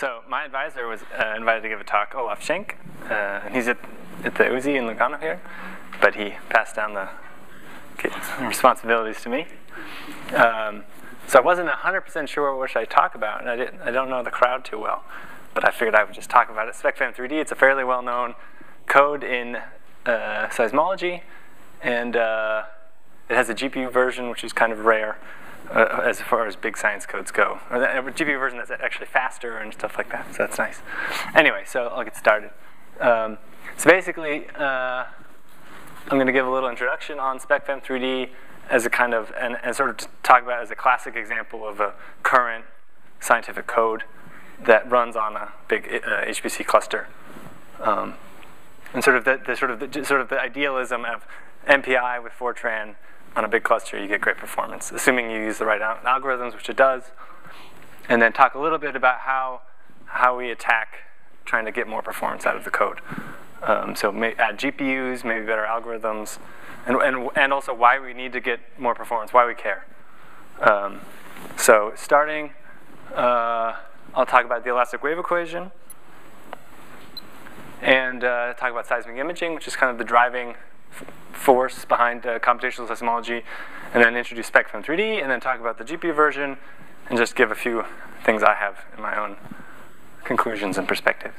So my advisor was uh, invited to give a talk, Olaf Schenk, uh, he's at, at the USI in Lugano here, but he passed down the responsibilities to me. Um, so I wasn't 100% sure what I should I talk about, and I, didn't, I don't know the crowd too well, but I figured I would just talk about it. SpecFem 3D, it's a fairly well-known code in uh, seismology, and uh, it has a GPU version, which is kind of rare uh, as far as big science codes go. Or the a GPU version that's actually faster and stuff like that, so that's nice. Anyway, so I'll get started. Um, so basically, uh, I'm going to give a little introduction on SpecFem 3D as a kind of, and, and sort of talk about as a classic example of a current scientific code that runs on a big uh, HPC cluster. Um, and sort of the, the sort of the, sort of the idealism of MPI with Fortran on a big cluster, you get great performance, assuming you use the right algorithms, which it does. And then talk a little bit about how, how we attack trying to get more performance out of the code. Um, so add GPUs, maybe better algorithms, and, and, and also why we need to get more performance, why we care. Um, so starting, uh, I'll talk about the elastic wave equation, and uh, talk about seismic imaging, which is kind of the driving force behind uh, computational seismology, and then introduce SpecFem 3D, and then talk about the GPU version, and just give a few things I have in my own conclusions and perspectives.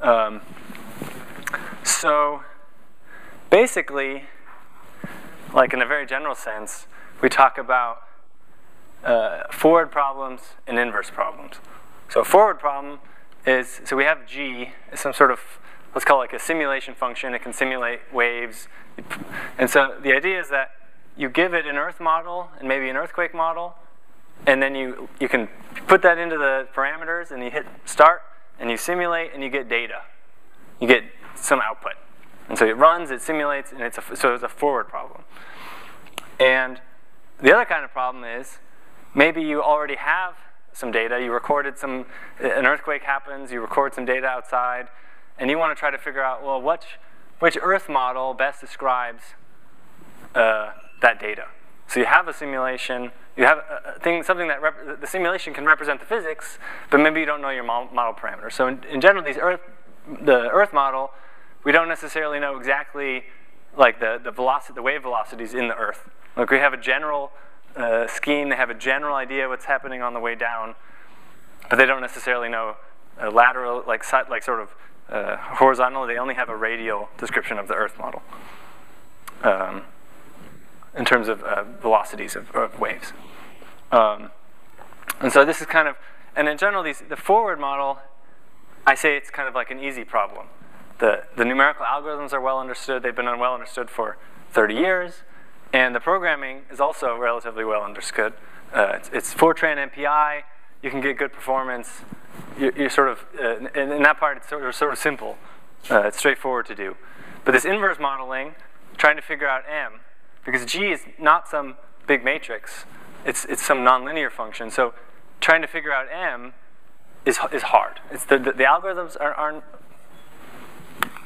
Um, so basically, like in a very general sense, we talk about uh, forward problems and inverse problems. So a forward problem is, so we have G, some sort of let's call it like a simulation function. It can simulate waves. And so the idea is that you give it an Earth model and maybe an earthquake model, and then you, you can put that into the parameters and you hit start and you simulate and you get data. You get some output. And so it runs, it simulates, and it's a, so it's a forward problem. And the other kind of problem is maybe you already have some data. You recorded some, an earthquake happens, you record some data outside, and you want to try to figure out, well, which, which Earth model best describes uh, that data. So you have a simulation, you have a thing, something that the simulation can represent the physics, but maybe you don't know your model parameters. So in, in general, these Earth, the Earth model, we don't necessarily know exactly like the, the velocity, the wave velocities in the Earth. Like we have a general uh, scheme, they have a general idea what's happening on the way down, but they don't necessarily know a lateral, like, like sort of uh, horizontal, they only have a radial description of the Earth model um, in terms of uh, velocities of, of waves. Um, and so this is kind of, and in general, these, the forward model, I say it's kind of like an easy problem. The, the numerical algorithms are well understood. They've been well understood for 30 years. And the programming is also relatively well understood. Uh, it's, it's Fortran MPI. You can get good performance you're, you're sort of, uh, in, in, that part, it's sort of, sort of simple. Uh, it's straightforward to do. But this inverse modeling, trying to figure out m, because g is not some big matrix, it's, it's some nonlinear function. So trying to figure out m is, is hard. It's the, the, the algorithms are, aren't,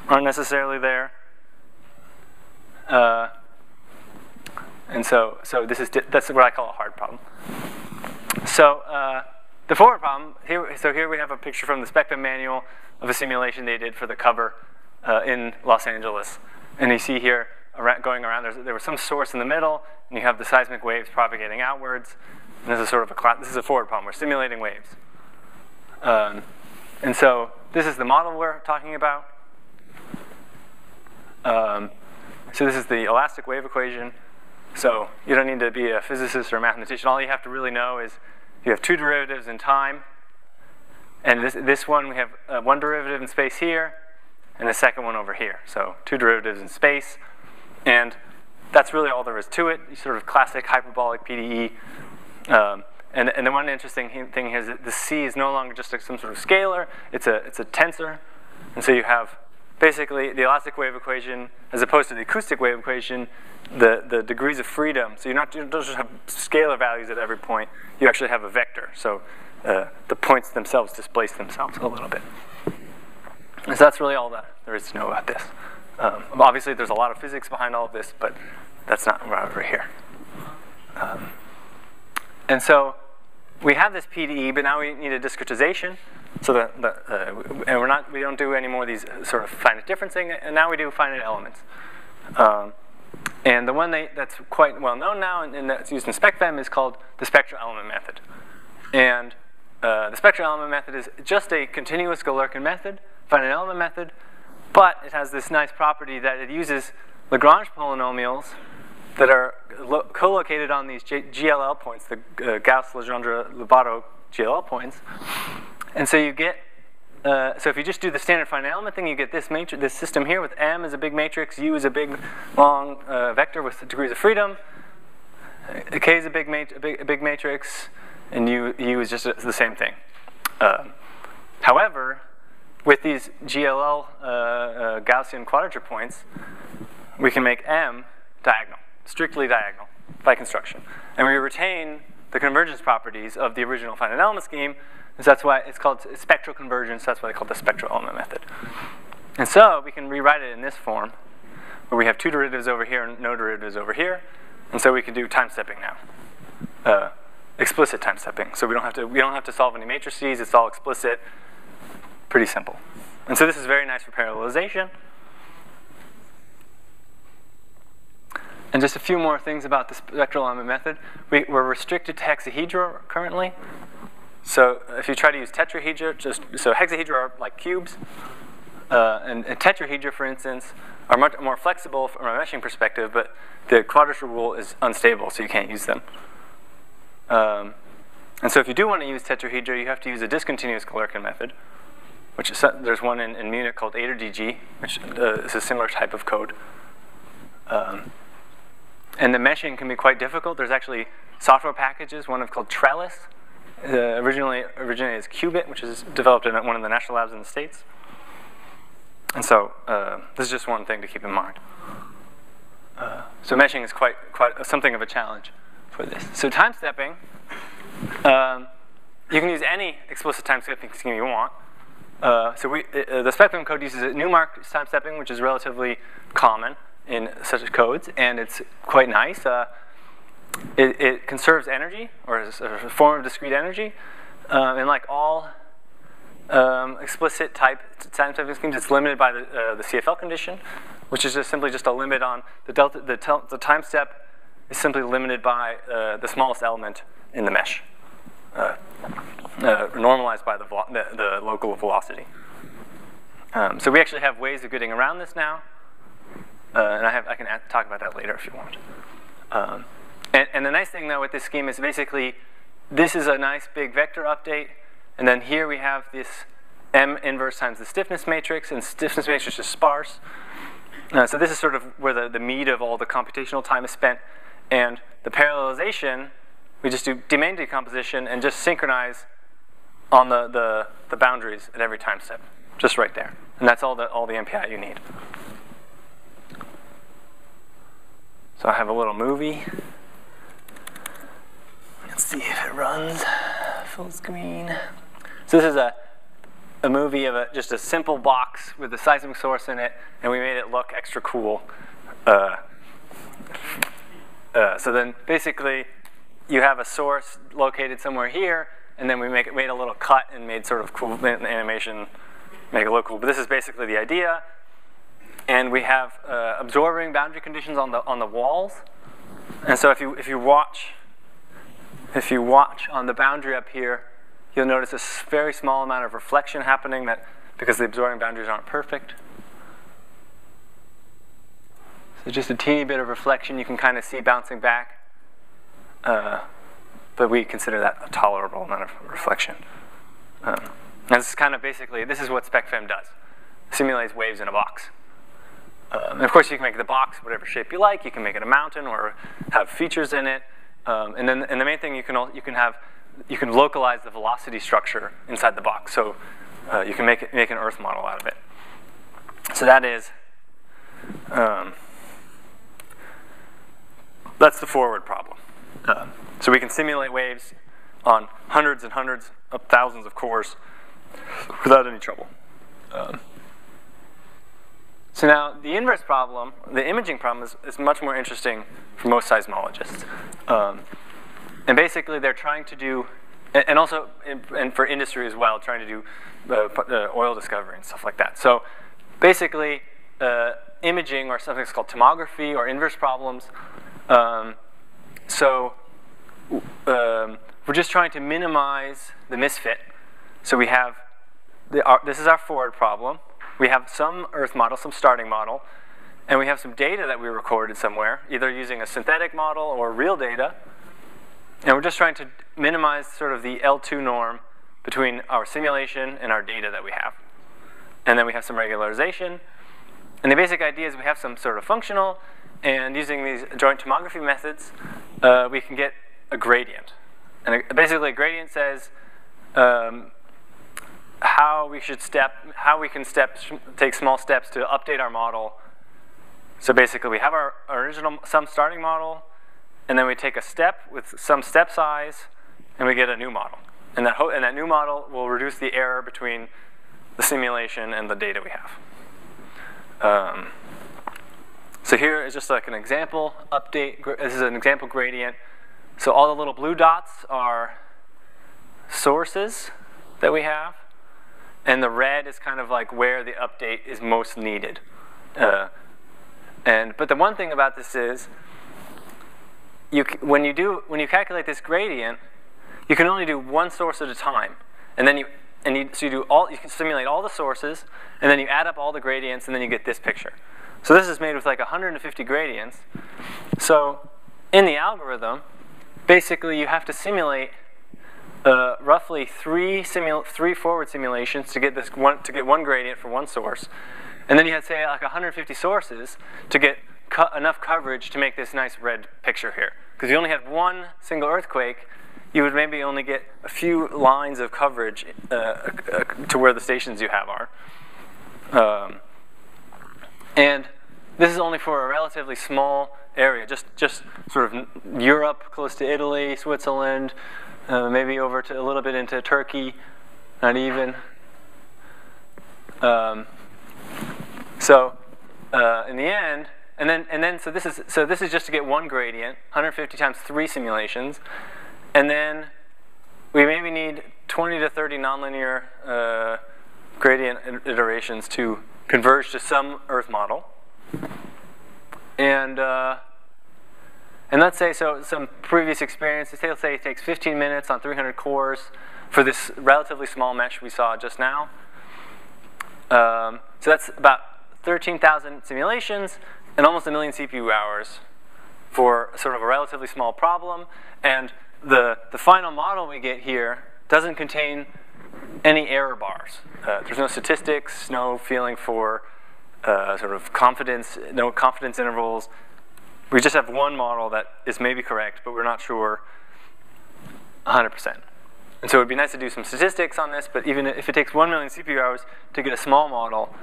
aren't necessarily there. Uh, and so, so this is that's what I call a hard problem. So uh, the forward problem, here, so here we have a picture from the SpecFem manual of a simulation they did for the cover uh, in Los Angeles. And you see here, around, going around, there was some source in the middle, and you have the seismic waves propagating outwards. And this is sort of a, this is a forward problem. We're simulating waves. Um, and so this is the model we're talking about. Um, so this is the elastic wave equation. So you don't need to be a physicist or a mathematician. All you have to really know is you have two derivatives in time. And this, this one, we have uh, one derivative in space here, and the second one over here. So two derivatives in space. And that's really all there is to it. Sort of classic hyperbolic PDE. Um, and, and the one interesting thing is that the C is no longer just some sort of scalar. It's a, it's a tensor. And so you have basically the elastic wave equation, as opposed to the acoustic wave equation, the, the degrees of freedom. So you're not, you don't just have scalar values at every point. You actually have a vector. So uh, the points themselves displace themselves a little bit. And so that's really all that there is to know about this. Um, obviously, there's a lot of physics behind all of this, but that's not right over here. Um, and so we have this PDE, but now we need a discretization. So the, uh, and we're not we don't do any more of these sort of finite differencing, and now we do finite elements. Um, and the one that, that's quite well known now and, and, that's used in SpecFem is called the spectral element method. And uh, the spectral element method is just a continuous Galerkin method, finite element method, but it has this nice property that it uses Lagrange polynomials that are co-located on these J GLL points, the uh, Gauss, Legendre, Lobatto GLL points. And so you get, uh, so if you just do the standard finite element thing, you get this matrix, this system here with M is a big matrix, U is a big long uh, vector with degrees of freedom, uh, K is a big, a big, a big matrix, and U, U is just a, the same thing. Uh, however, with these GLL uh, uh, Gaussian quadrature points, we can make M diagonal, strictly diagonal by construction. And we retain the convergence properties of the original finite element scheme, so that's why it's called spectral convergence, that's why they call the spectral element method. And so we can rewrite it in this form, where we have two derivatives over here and no derivatives over here, and so we can do time stepping now. Uh, explicit time stepping. So we don't have to we don't have to solve any matrices, it's all explicit. Pretty simple. And so this is very nice for parallelization. And just a few more things about the spectral element method. We, are restricted to hexahedra currently. So if you try to use tetrahedra, just so hexahedra are like cubes, uh, and, and, tetrahedra, for instance, are much more flexible from a meshing perspective, but the quadrature rule is unstable, so you can't use them. Um, and so if you do want to use tetrahedra, you have to use a discontinuous Galerkin method which is, there's one in, in Munich called ADER-DG, which uh, is a similar type of code. Um, and the meshing can be quite difficult. There's actually software packages, one of called Trellis, uh, originally originated as Cubit, which is developed in one of the national labs in the States. And so uh, this is just one thing to keep in mind. Uh, so meshing is quite, quite something of a challenge for this. So time stepping, um, you can use any explicit time stepping scheme you want. Uh, so we, uh, the SpecFem code uses Newmark time stepping, which is relatively common in such codes, and it's quite nice. It, it, conserves energy, or is a form of discrete energy, um, and like all um, explicit type time stepping schemes, it's limited by the, uh, the CFL condition, which is just simply just a limit on the delta. The, the time step is simply limited by uh, the smallest element in the mesh. Uh, uh, normalized by the, the, the, local velocity. Um, so we actually have ways of getting around this now, uh, and I, have, I can add, talk about that later if you want. Um, and, and, the nice thing though with this scheme is basically this is a nice big vector update, and then here we have this m inverse times the stiffness matrix, and stiffness matrix is sparse. Uh, so this is sort of where the, the meat of all the computational time is spent, and the parallelization we just do domain decomposition and just synchronize on the, the, the boundaries at every time step, just right there. And that's all the, all the MPI you need. So I have a little movie. Let's see if it runs full screen. So this is a, a movie of a, just a simple box with a seismic source in it, and we made it look extra cool. Uh, uh, so then basically you have a source located somewhere here, and then we make, made a little cut and made sort of cool animation, make it look cool. But this is basically the idea. And we have uh, absorbing boundary conditions on the on the walls. And so if you if you watch if you watch on the boundary up here, you'll notice a very small amount of reflection happening that because the absorbing boundaries aren't perfect. So just a teeny bit of reflection you can kind of see bouncing back. Uh, but we consider that a tolerable amount of reflection. Um, this is kind of basically, this is what SpecFem does. Simulates waves in a box. Um, and of course, you can make the box whatever shape you like. You can make it a mountain or have features in it. Um, and then, and the main thing you can you can have, you can localize the velocity structure inside the box. So uh, you can make it, make an Earth model out of it. So that is, um, that's the forward problem. Uh, so we can simulate waves on hundreds and hundreds of thousands of cores without any trouble. Um, so now the inverse problem, the imaging problem, is, is much more interesting for most seismologists. Um, and basically they're trying to do and, and also in, and for industry as well, trying to do uh, uh, oil discovery and stuff like that. So basically, uh, imaging or something that's called tomography or inverse problems. Um, so um, we're just trying to minimize the misfit. So we have the, our, this is our forward problem. We have some Earth model, some starting model, and we have some data that we recorded somewhere, either using a synthetic model or real data. And we're just trying to minimize sort of the L2 norm between our simulation and our data that we have. And then we have some regularization. And the basic idea is we have some sort of functional, and using these joint tomography methods, uh, we can get a gradient. And a, basically, a gradient says um, how we should step, how we can step, take small steps to update our model. So basically, we have our original some starting model, and then we take a step with some step size, and we get a new model. And that, and that new model will reduce the error between the simulation and the data we have. Um, so here is just like an example update. This is an example gradient. So all the little blue dots are sources that we have. And the red is kind of like where the update is most needed. Uh, and but the one thing about this is, you when you do when you calculate this gradient, you can only do one source at a time, and then you and you, so you do all you can simulate all the sources, and then you add up all the gradients, and then you get this picture. So this is made with like 150 gradients. So in the algorithm, basically you have to simulate uh, roughly three three forward simulations to get this one to get one gradient for one source, and then you had say like 150 sources to get co enough coverage to make this nice red picture here. Because you only had one single earthquake, you would maybe only get a few lines of coverage uh, uh, to where the stations you have are. Um, and this is only for a relatively small area, just, just sort of Europe, close to Italy, Switzerland, uh, maybe over to a little bit into Turkey, not even. Um, so uh, in the end, and then and then so this is so this is just to get one gradient, 150 times three simulations, and then we maybe need 20 to 30 nonlinear uh, gradient iterations to converge to some Earth model. And uh, and let's say, so some previous experience, let's say it takes 15 minutes on 300 cores for this relatively small mesh we saw just now. Um, so that's about 13,000 simulations and almost a million CPU hours for sort of a relatively small problem. And the, the final model we get here doesn't contain any error bars. Uh, there's no statistics, no feeling for uh, sort of confidence, no confidence intervals, we just have one model that is maybe correct, but we're not sure 100%. And so it would be nice to do some statistics on this, but even if it takes 1 million CPU hours to get a small model,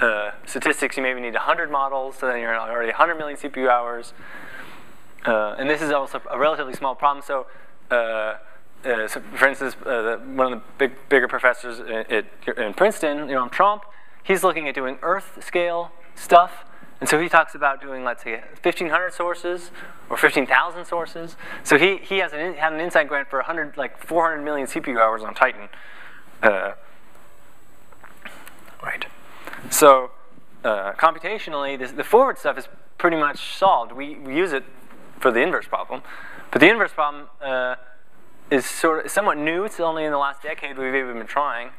uh, statistics, you maybe need 100 models, so then you're already 100 million CPU hours. Uh, and this is also a relatively small problem. So, uh, uh so for instance, uh, one of the big, bigger professors in, in Princeton, Jeroen Tromp, he's looking at doing Earth scale stuff, and so he talks about doing, let's say, 1,500 sources or 15,000 sources. So he, he has an, had an INCITE grant for 100, like 400 million CPU hours on Titan. Uh, right. So uh, computationally, this, the forward stuff is pretty much solved. We, we use it for the inverse problem. But the inverse problem uh, is sort of somewhat new. It's only in the last decade we've even been trying.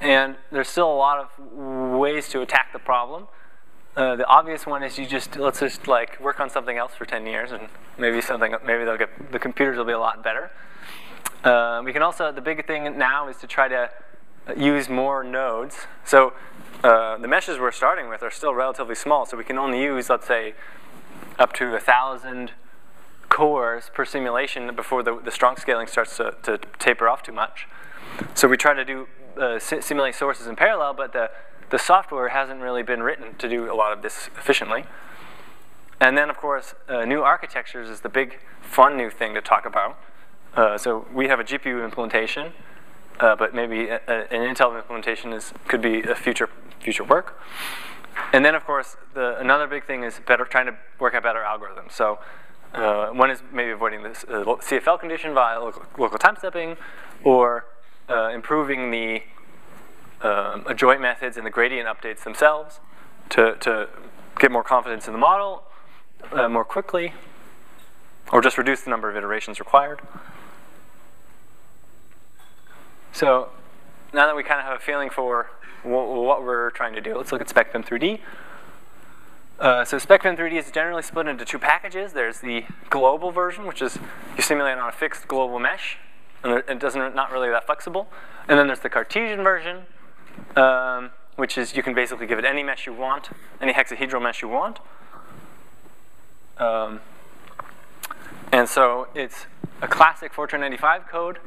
And there's still a lot of ways to attack the problem. Uh, the obvious one is you just let's just like work on something else for 10 years and maybe something maybe they'll get the computers will be a lot better. Uh, we can also the big thing now is to try to use more nodes. So uh, the meshes we're starting with are still relatively small, so we can only use let's say up to a thousand cores per simulation before the, the strong scaling starts to, to taper off too much. So we try to do uh, simulate sources in parallel, but the the software hasn't really been written to do a lot of this efficiently. And then, of course, uh, new architectures is the big, fun new thing to talk about. Uh, so we have a GPU implementation, uh, but maybe a, a, an Intel implementation is, could be a future, future work. And then, of course, the, another big thing is better trying to work out better algorithms. So Uh, one is maybe avoiding this uh, CFL condition via local, local time stepping, or uh, improving the um, adjoint methods and the gradient updates themselves to, to get more confidence in the model uh, more quickly, or just reduce the number of iterations required. So now that we kind of have a feeling for what, we're trying to do, let's look at SpecFem 3D. Uh, so SpecFem 3D is generally split into two packages. There's the global version, which is you simulate on a fixed global mesh, and it doesn't not really that flexible. And then there's the Cartesian version, um, which is you can basically give it any mesh you want, any hexahedral mesh you want. Um, and so it's a classic Fortran 95 code.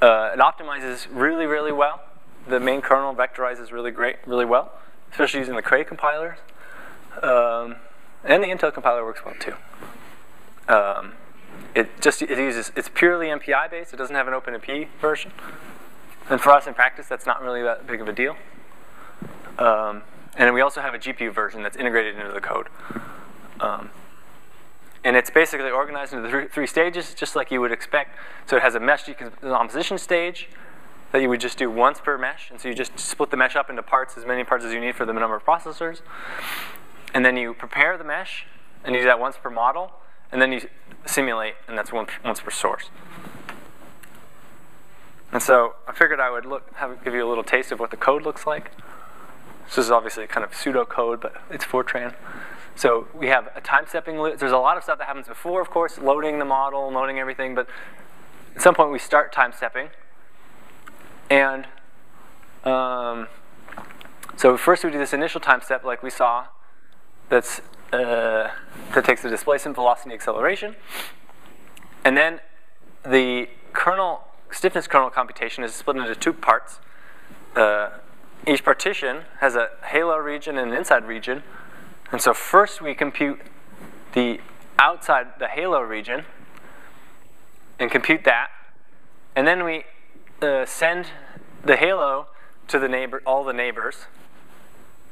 Uh, it optimizes really, really well. The main kernel vectorizes really great, really well, especially using the Cray compilers. Um, and the Intel compiler works well too. Um, it just it uses it's purely MPI based. It doesn't have an OpenMP version. And for us in practice, that's not really that big of a deal. Um, and we also have a GPU version that's integrated into the code. Um, and it's basically organized into three, three stages, just like you would expect. So it has a mesh decomposition stage that you would just do once per mesh. And so you just split the mesh up into parts, as many parts as you need for the number of processors. And then you prepare the mesh, and you do that once per model, and then you simulate, and that's once, once per source. And so I figured I would look, have, give you a little taste of what the code looks like. This is obviously kind of pseudo code, but it's Fortran. So we have a time stepping loop. There's a lot of stuff that happens before, of course, loading the model, loading everything, but at some point we start time stepping. And um, so first we do this initial time step like we saw, that's, uh, that takes the displacement, velocity, acceleration. And then the kernel, stiffness kernel computation is split into two parts. Uh, each partition has a halo region and an inside region. And so first we compute the outside, the halo region, and compute that. And then we uh, send the halo to the neighbor, all the neighbors,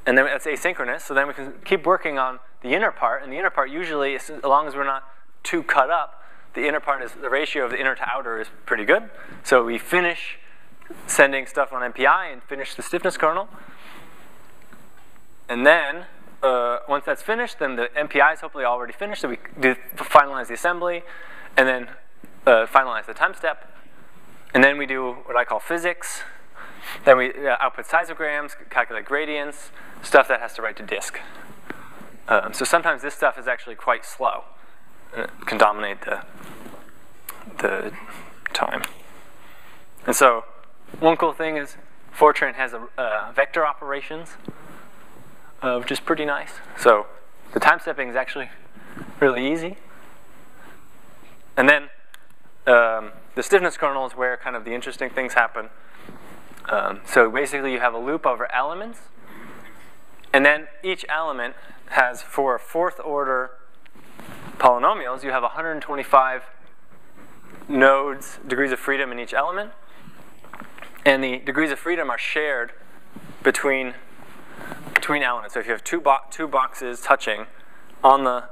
and then that's asynchronous. So then we can keep working on the inner part, and the inner part usually, as long as we're not too cut up, the inner part is the ratio of the inner to outer is pretty good. So we finish sending stuff on MPI and finish the stiffness kernel, and then uh, once that's finished, then the MPI is hopefully already finished. So we do finalize the assembly, and then uh, finalize the time step, and then we do what I call physics. Then we uh, output seismograms, calculate gradients, stuff that has to write to disk. Um, so sometimes this stuff is actually quite slow. It can dominate the, the time. And so one cool thing is Fortran has a, uh, vector operations, uh, which is pretty nice. So the time stepping is actually really easy. And then um, the stiffness kernel is where kind of the interesting things happen. Um, so basically you have a loop over elements, and then each element has, for fourth order polynomials, you have 125 nodes, degrees of freedom in each element. And the degrees of freedom are shared between, between elements. So if you have two, bo two boxes touching on the,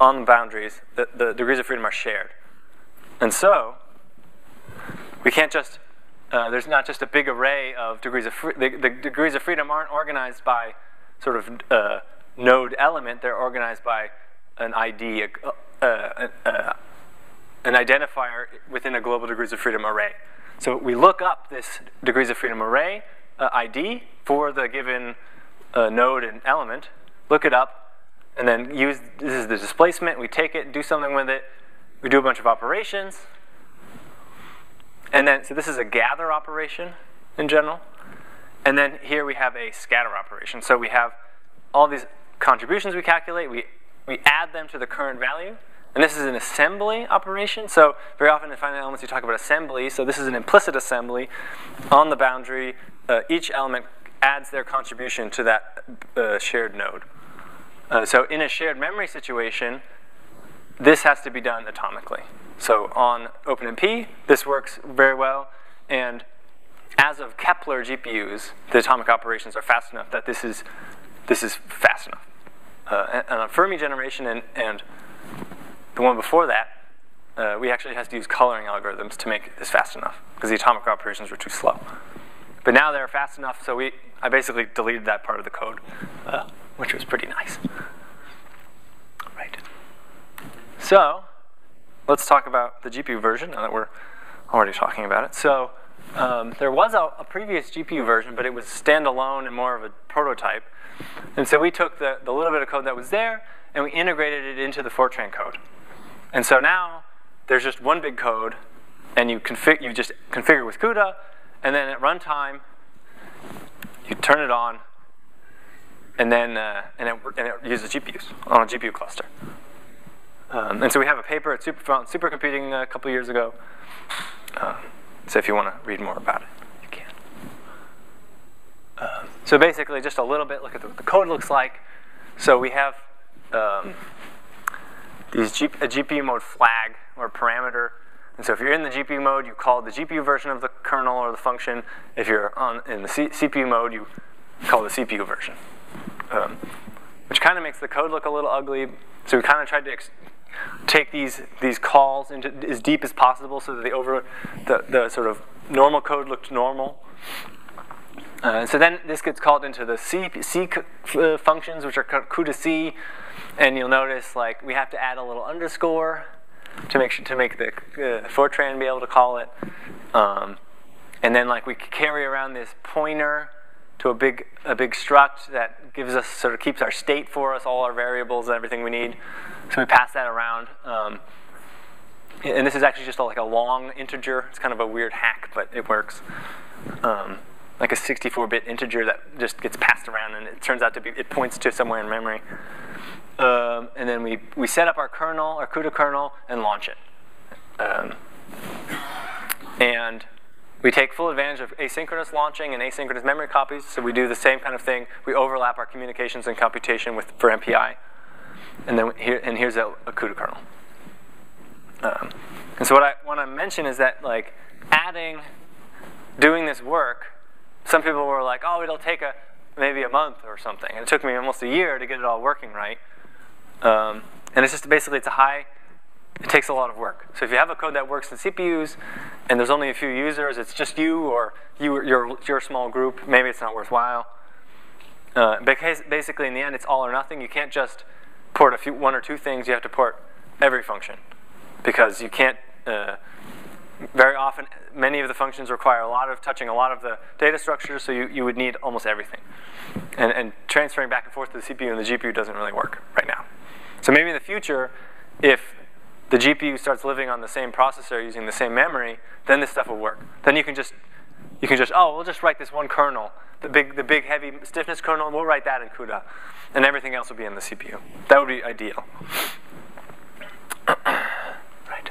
on the boundaries, the, the degrees of freedom are shared. And so, we can't just uh, there's not just a big array of degrees of the, the, degrees of freedom aren't organized by sort of uh, node element. They're organized by an ID, a, uh, uh, an identifier within a global degrees of freedom array. So we look up this degrees of freedom array uh, ID for the given uh, node and element, look it up, and then use this is the displacement. We take it, do something with it. We do a bunch of operations. And then, so this is a gather operation in general. And then here we have a scatter operation. So we have all these contributions we calculate, we, we add them to the current value. And this is an assembly operation. So very often in finite elements you talk about assembly. So this is an implicit assembly on the boundary. Uh, each element adds their contribution to that uh, shared node. Uh, so in a shared memory situation, this has to be done atomically. So on OpenMP, this works very well. And as of Kepler GPUs, the atomic operations are fast enough that this is, this is fast enough. Uh, and, on Fermi generation and, and the one before that, uh, we actually had to use coloring algorithms to make this fast enough because the atomic operations were too slow. But now they're fast enough, so we I basically deleted that part of the code, uh, which was pretty nice. Right. So let's talk about the GPU version now that we're already talking about it. So um, there was a, a, previous GPU version, but it was standalone and more of a prototype. And so we took the, the little bit of code that was there and we integrated it into the Fortran code. And so now there's just one big code, and you config you just configure with CUDA, and then at runtime you turn it on, and then uh, and, it, and it uses GPUs on a GPU cluster. Um, and so we have a paper at Super, Supercomputing a couple years ago. Uh, so if you want to read more about it, you can. Uh, so basically, just a little bit, look at what the code looks like. So we have um, these G a GPU mode flag or parameter. And so if you're in the GPU mode, you call the GPU version of the kernel or the function. If you're on in the C CPU mode, you call the CPU version. Um, which kind of makes the code look a little ugly. So we kind of tried to take these these calls into as deep as possible so that the over the, the sort of normal code looked normal. Uh, so then this gets called into the C, C uh, functions, which are CUDA C, and you'll notice like we have to add a little underscore to make sure, to make the uh, Fortran be able to call it. Um, and then like we carry around this pointer to a big a big struct that gives us sort of keeps our state for us, all our variables and everything we need. So we pass that around. Um, and this is actually just a, like a long integer. It's kind of a weird hack, but it works. Um, like a 64-bit integer that just gets passed around, and it turns out to be it points to somewhere in memory. Um, and then we, we set up our kernel, our CUDA kernel, and launch it. Um, and we take full advantage of asynchronous launching and asynchronous memory copies. So we do the same kind of thing. We overlap our communications and computation with for MPI. And then here, and here's a, a CUDA kernel. Um, and so what I want to mention is that like adding, doing this work, some people were like, oh, it'll take a maybe a month or something. And it took me almost a year to get it all working right. Um, and it's just basically it's a high, it takes a lot of work. So if you have a code that works in CPUs and there's only a few users, it's just you or you, your, your small group, maybe it's not worthwhile. Uh, because basically in the end it's all or nothing. You can't just port a few, one or two things, you have to port every function. Because you can't, uh, very often, many of the functions require a lot of touching a lot of the data structures, so you, you would need almost everything. And, and transferring back and forth to the CPU and the GPU doesn't really work right now. So maybe in the future, if the GPU starts living on the same processor using the same memory, then this stuff will work. Then you can just you can just oh we'll just write this one kernel, the big the big heavy stiffness kernel, and we'll write that in CUDA, and everything else will be in the CPU. That would be ideal. right.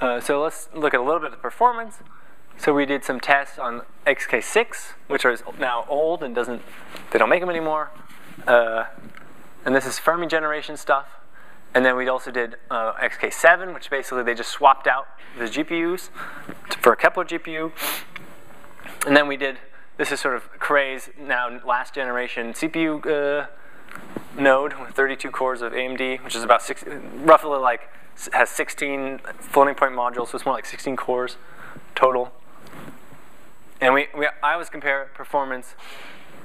Uh, so let's look at a little bit of performance. So we did some tests on XK6, which are now old and doesn't they don't make them anymore. Uh, and this is Fermi generation stuff. And then we also did uh, XK7, which basically they just swapped out the GPUs for a Kepler GPU. And then we did, this is sort of Cray's now last generation CPU uh, node with 32 cores of AMD, which is about six, roughly like, has 16 floating point modules, so it's more like 16 cores total. And we, we I always compare performance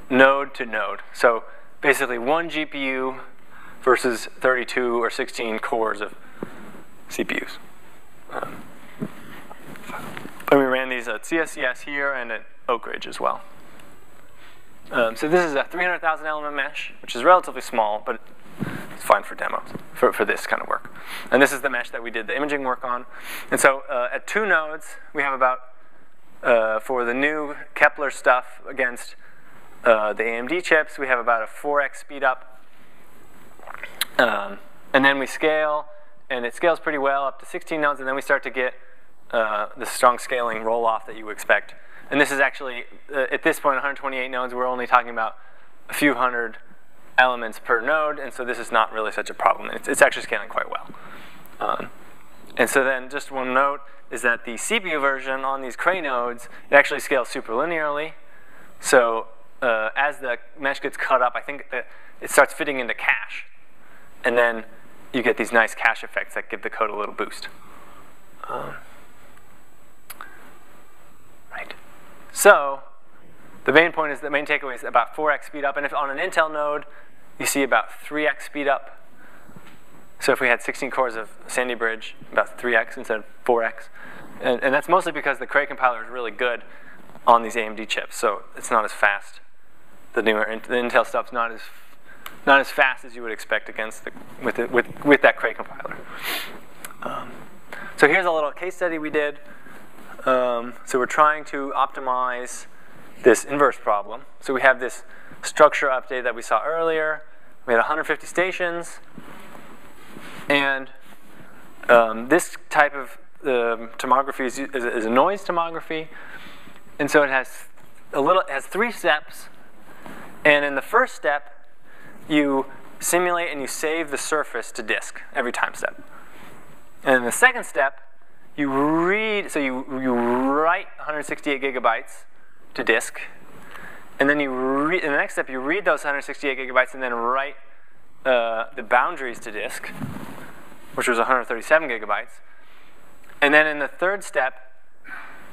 node to node. So basically one GPU versus 32 or 16 cores of CPUs. Um, and we ran these at CSCS here and at Oak Ridge as well. Um, so this is a 300,000 element mesh, which is relatively small, but it's fine for demos, for, for this kind of work. And this is the mesh that we did the imaging work on. And so uh, at two nodes, we have about, uh, for the new Kepler stuff against uh, the AMD chips, we have about a 4x speed up. Um, and then we scale, and it scales pretty well up to 16 nodes, and then we start to get uh, the strong scaling roll off that you would expect. And this is actually, uh, at this point, 128 nodes, we're only talking about a few hundred elements per node, and so this is not really such a problem. It's, it's actually scaling quite well. Um, and so then just one note is that the CPU version on these Cray nodes, it actually scales super linearly. So uh, as the mesh gets cut up, I think that it starts fitting into cache. And then you get these nice cache effects that give the code a little boost. Um, right. So the main point is the main takeaway is about 4x speed up. And if on an Intel node, you see about 3x speed up. So if we had 16 cores of Sandy Bridge, about 3x instead of 4x. And, and that's mostly because the Cray compiler is really good on these AMD chips, so it's not as fast. The newer the Intel stuff's not as not as fast as you would expect against the, with, the, with, with that Cray compiler. Um, so here's a little case study we did. Um, so we're trying to optimize this inverse problem. So we have this structure update that we saw earlier. We had 150 stations. And um, this type of um, tomography is, is, is, a noise tomography. And so it has a little, it has three steps. And in the first step, you simulate and you save the surface to disk every time step. And in the second step, you read, so you, you write 168 gigabytes to disk, and then you read, in the next step, you read those 168 gigabytes and then write uh, the boundaries to disk, which was 137 gigabytes. And then in the third step,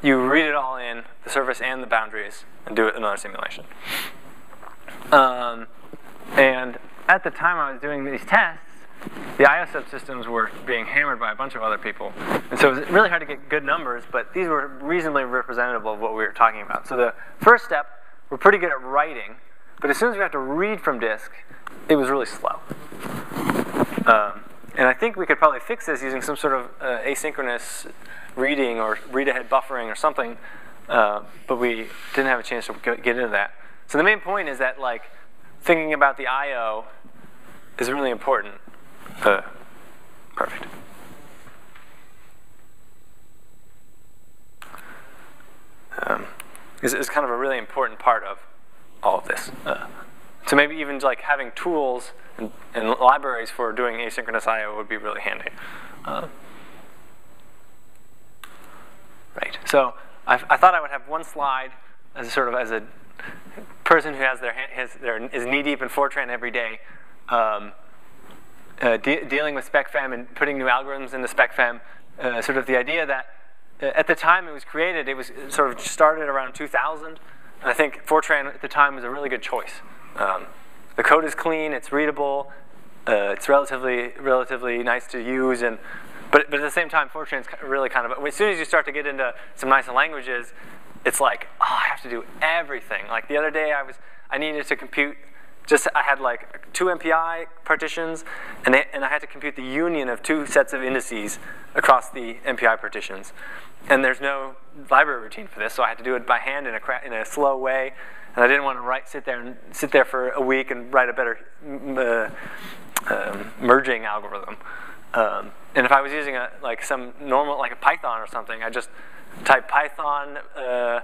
you read it all in, the surface and the boundaries, and do another simulation. Um, and at the time I was doing these tests, the IO subsystems were being hammered by a bunch of other people. And so it was really hard to get good numbers, but these were reasonably representative of what we were talking about. So the first step, we're pretty good at writing, but as soon as we have to read from disk, it was really slow. Um, and I think we could probably fix this using some sort of uh, asynchronous reading or read-ahead buffering or something, uh, but we didn't have a chance to get into that. So the main point is that like thinking about the I/O is really important. Uh, perfect. Um, is, is kind of a really important part of all of this. Uh, so maybe even like having tools and, and, libraries for doing asynchronous I/O would be really handy. Uh, right. So I, I, thought I would have one slide as a sort of as a person who has their, has their is knee deep in Fortran every day. Um, uh, de dealing with SpecFem and putting new algorithms into the SpecFem, uh, sort of the idea that uh, at the time it was created, it was sort of started around 2000. And I think Fortran at the time was a really good choice. Um, the code is clean, it's readable, uh, it's relatively relatively nice to use, and but but at the same time, Fortran is really kind of as soon as you start to get into some nicer languages, it's like oh, I have to do everything. Like the other day, I was I needed to compute just I had like two MPI partitions, and, they, and I had to compute the union of two sets of indices across the MPI partitions. And there's no library routine for this, so I had to do it by hand in a, in a slow way. And I didn't want to write, sit there and sit there for a week and write a better uh, um, merging algorithm. Um, and if I was using a, like some normal, like a Python or something, I just type Python. Uh,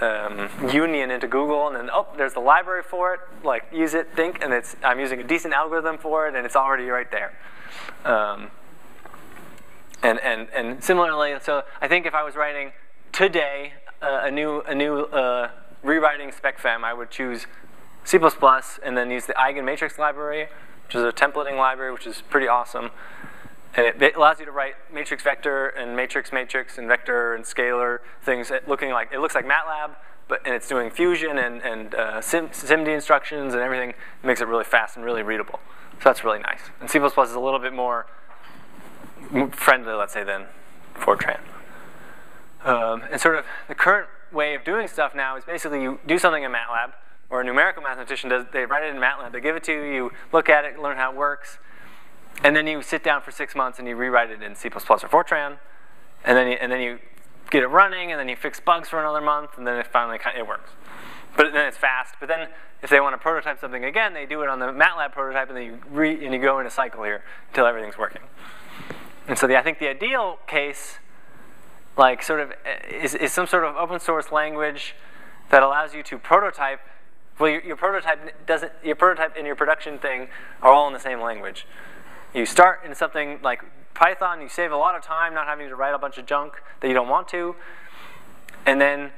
um, union into Google, and then oh, there's the library for it. Like use it, think, and it's I'm using a decent algorithm for it, and it's already right there. Um, and and and similarly, so I think if I was writing today uh, a new a new uh, rewriting SpecFem, I would choose C++ and then use the Eigen matrix library, which is a templating library, which is pretty awesome. And it allows you to write matrix vector and matrix matrix and vector and scalar things looking like, it looks like MATLAB, but, and it's doing fusion and, and uh, Sim, SIMD instructions and everything. It makes it really fast and really readable. So that's really nice. And C++ is a little bit more friendly, let's say, than Fortran. Um, and sort of the current way of doing stuff now is basically you do something in MATLAB, or a numerical mathematician does, they write it in MATLAB, they give it to you, you look at it, learn how it works, and then you sit down for six months and you rewrite it in C++ or Fortran, and then you, and then you get it running, and then you fix bugs for another month, and then it finally it works. But then it's fast. But then if they want to prototype something again, they do it on the MATLAB prototype, and then you re, and you go in a cycle here until everything's working. And so the, I think the ideal case, like sort of, eh, is, is some sort of open source language that allows you to prototype. Well, your, your prototype doesn't. Your prototype and your production thing are all in the same language. You start in something like Python, you save a lot of time not having to write a bunch of junk that you don't want to, and then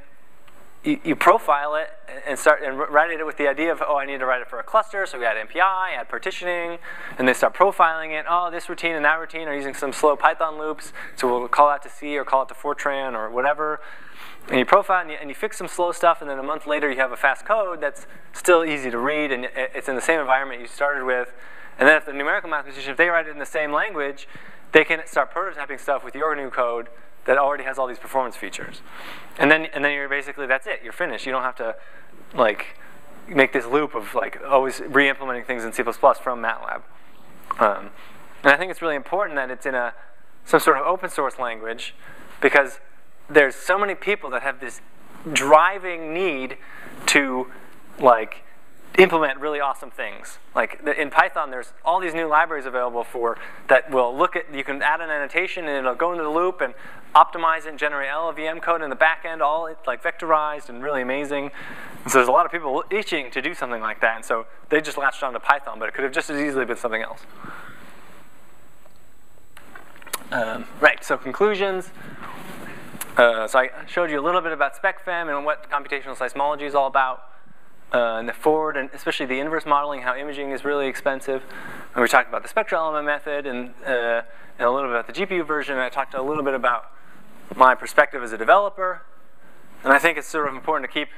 you, you profile it and start and write it with the idea of oh I need to write it for a cluster so we add MPI add partitioning and they start profiling it. Oh this routine and that routine are using some slow Python loops so we'll call that to C or call it to Fortran or whatever. And you profile and you, and you fix some slow stuff and then a month later you have a fast code that's still easy to read and it's in the same environment you started with and then if the numerical mathematician if they write it in the same language they can start prototyping stuff with your new code that already has all these performance features. And then, and then you're basically, that's it, you're finished. You don't have to like make this loop of like always re-implementing things in C++ from MATLAB. Um, and I think it's really important that it's in a some sort of open source language because there's so many people that have this driving need to like implement really awesome things. Like in Python, there's all these new libraries available for that will look at, you can add an annotation and it'll go into the loop and optimize it and generate LLVM code in the back end, all like vectorized and really amazing. And so there's a lot of people itching to do something like that. And so they just latched on to Python, but it could have just as easily been something else. Um, right, so conclusions. Uh, so I showed you a little bit about SpecFem and what computational seismology is all about uh, and the forward, and especially the inverse modeling, how imaging is really expensive. And we talked about the spectral element method and, uh, and a little bit about the GPU version. I talked a little bit about my perspective as a developer. And I think it's sort of important to keep,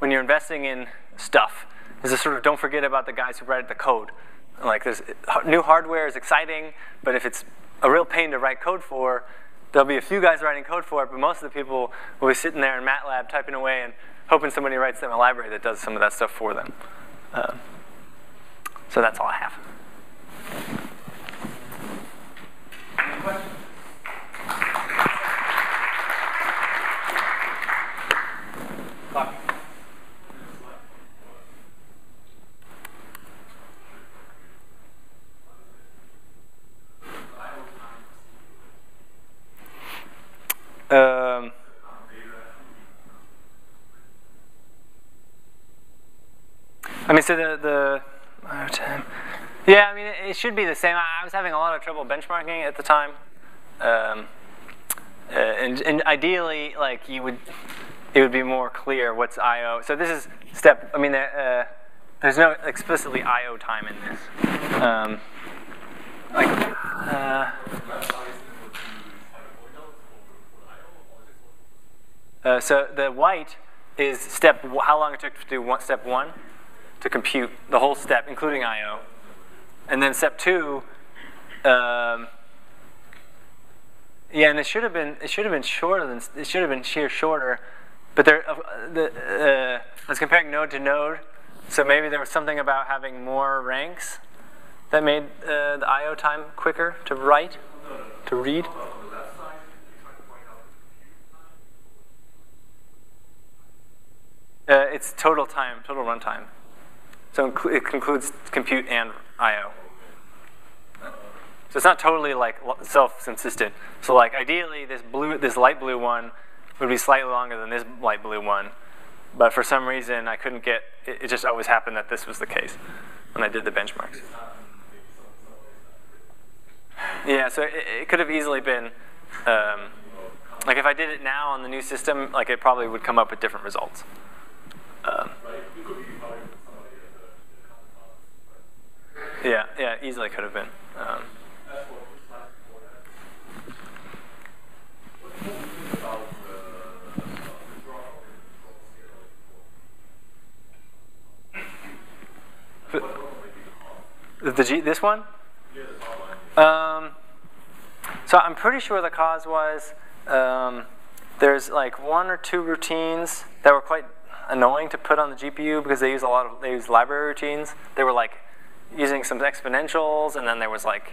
when you're investing in stuff, is to sort of don't forget about the guys who write the code. Like there's new hardware is exciting, but if it's a real pain to write code for, there'll be a few guys writing code for it, but most of the people will be sitting there in MATLAB typing away and hoping somebody writes them a library that does some of that stuff for them. Uh, so that's all I have. Any questions? Um, I mean, so the, the yeah, I mean, it, it, should be the same. I, I, was having a lot of trouble benchmarking at the time. Um, uh, and, and ideally, like, you would, it would be more clear what's I.O. So this is step, I mean, uh, there's no explicitly I.O. time in this. Um, like, uh, uh, so the white is step, how long it took to do one, step one to compute the whole step, including I/O. And then step two, um, yeah, and it should have been it should have been shorter than it should have been sheer shorter, but there uh, the uh, I was comparing node to node, so maybe there was something about having more ranks that made uh, the I/O time quicker to write, to read. Uh, it's total time, total runtime. So it includes compute and I/O. So it's not totally like self-consistent. So like ideally, this blue, this light blue one would be slightly longer than this light blue one, but for some reason I couldn't get. It, it just always happened that this was the case when I did the benchmarks. Yeah, so it, it could have easily been. Um, like if I did it now on the new system, like it probably would come up with different results. Yeah, yeah, easily could have been. Um, the G, this one? Um, so I'm pretty sure the cause was um, there's like one or two routines that were quite annoying to put on the GPU because they use a lot of they use library routines. They were like using some exponentials, and then there was like,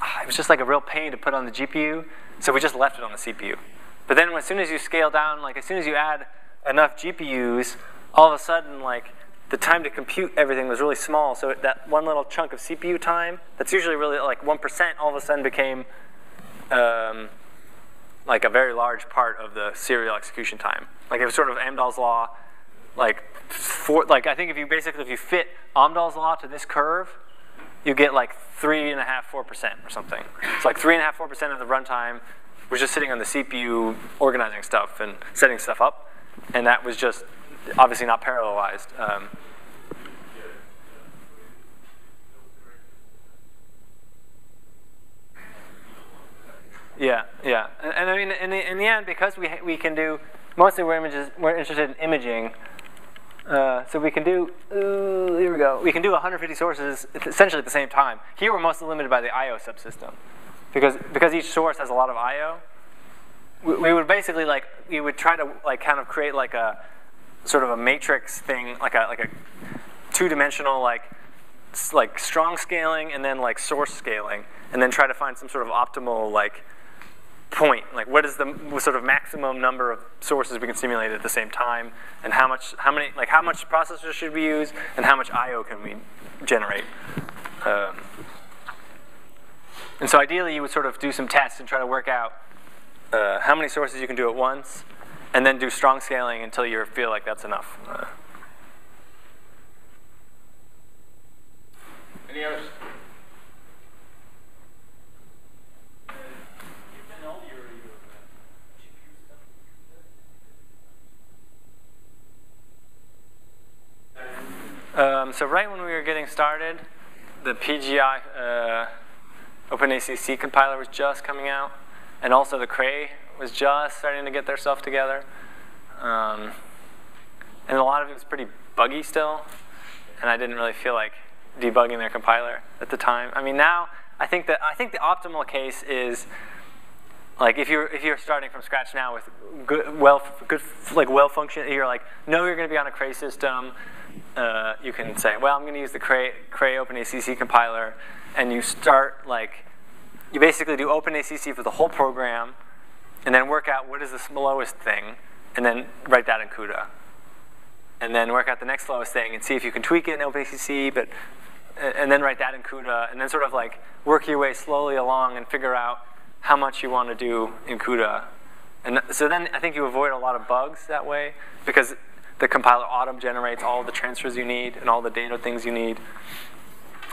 ah, it was just like a real pain to put on the GPU, so we just left it on the CPU. But then as soon as you scale down, like as soon as you add enough GPUs, all of a sudden like the time to compute everything was really small. So that one little chunk of CPU time, that's usually really like 1%, all of a sudden became um, like a very large part of the serial execution time. Like it was sort of Amdahl's law, like for, like I think if you basically if you fit Amdahl's law to this curve, you get like three and a half, four percent or something. It's like three and a half, four percent of the runtime was just sitting on the CPU organizing stuff and setting stuff up, and that was just obviously not parallelized. Um, yeah, yeah, and, and, I mean, in the, in the end, because we we can do mostly we're images we're interested in imaging. Uh, so we can do, uh, here we go, we can do 150 sources essentially at the same time. Here we're mostly limited by the I.O. subsystem. Because, because each source has a lot of I.O., we, we would basically like, we would try to like kind of create like a, sort of a matrix thing, like a, like a two-dimensional like, like strong scaling and then like source scaling, and then try to find some sort of optimal like point? Like, what is the sort of maximum number of sources we can simulate at the same time, and how much, how many, like, how much processors should we use, and how much I/O can we generate? Um, and so, ideally, you would sort of do some tests and try to work out uh, how many sources you can do at once, and then do strong scaling until you feel like that's enough. Uh, Any others? Um, so right when we were getting started, the PGI uh, OpenACC compiler was just coming out, and also the Cray was just starting to get their stuff together. Um, and a lot of it was pretty buggy still, and I didn't really feel like debugging their compiler at the time. I mean, now I think that I think the optimal case is like if you're if you're starting from scratch now with good well good like well function you're like no you're going to be on a Cray system uh, you can say, well, I'm going to use the Cray, Cray OpenACC compiler, and you start like, you basically do OpenACC for the whole program, and then work out what is the slowest thing, and then write that in CUDA. And then work out the next slowest thing and see if you can tweak it in OpenACC, but, and then write that in CUDA, and then sort of like work your way slowly along and figure out how much you want to do in CUDA. And so then I think you avoid a lot of bugs that way, because the compiler auto generates all the transfers you need and all the data things you need.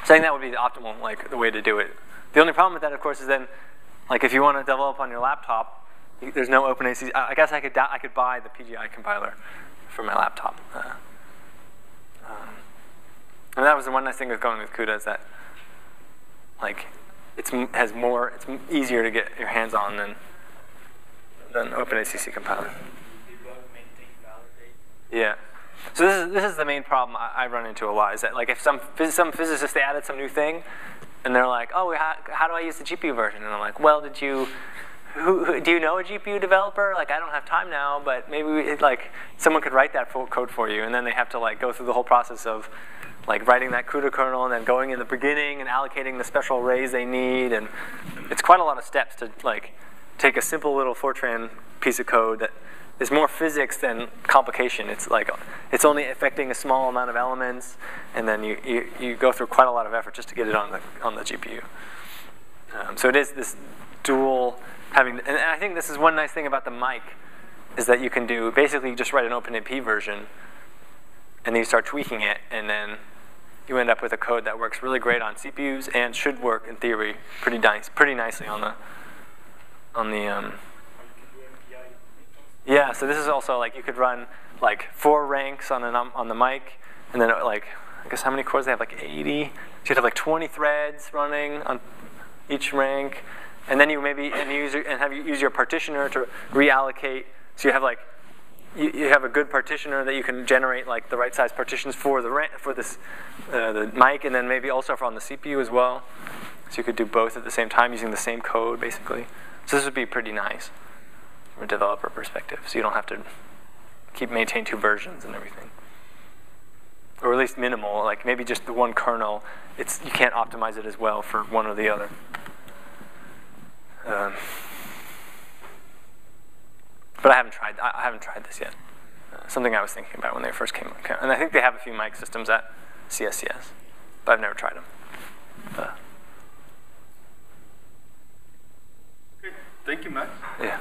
So I think that would be the optimal, like the way to do it. The only problem with that, of course, is then, like if you want to develop on your laptop, there's no OpenACC. I guess I could I could buy the PGI compiler for my laptop. Uh, um, and that was the one nice thing with going with CUDA is that, like, it has more. It's easier to get your hands on than than OpenACC compiler. Yeah. So this is, this is the main problem I, I run into a lot, is that like if some, some physicists, they added some new thing, and they're like, oh, how, how do I use the GPU version? And I'm like, well, did you, who, who, do you know a GPU developer? Like, I don't have time now, but maybe we, like someone could write that code for you, and then they have to like go through the whole process of like writing that CUDA kernel and then going in the beginning and allocating the special arrays they need, and it's quite a lot of steps to like take a simple little Fortran piece of code that is more physics than complication. It's like it's only affecting a small amount of elements, and then you, you, you go through quite a lot of effort just to get it on the on the GPU. Um, so it is this dual having, and I think this is one nice thing about the MIC, is that you can do basically just write an OpenMP version, and then you start tweaking it, and then you end up with a code that works really great on CPUs and should work in theory pretty nice, pretty nicely on the on the um, yeah, so this is also like you could run like four ranks on an on the MIC, and then like I guess how many cores they have like 80. So you'd have like 20 threads running on each rank, and then you maybe and use and have you use your partitioner to reallocate. So you have like you, you have a good partitioner that you can generate like the right size partitions for the rank, for this uh, the MIC, and then maybe also for on the CPU as well. So you could do both at the same time using the same code basically. So this would be pretty nice from a developer perspective. So you don't have to keep maintain two versions and everything. Or at least minimal, like maybe just the one kernel. It's you can't optimize it as well for one or the other. Um, but I haven't tried. I haven't tried this yet. Uh, something I was thinking about when they first came, and I think they have a few MIC systems at CSCS, but I've never tried them. Uh, Thank you, Matt. Yeah.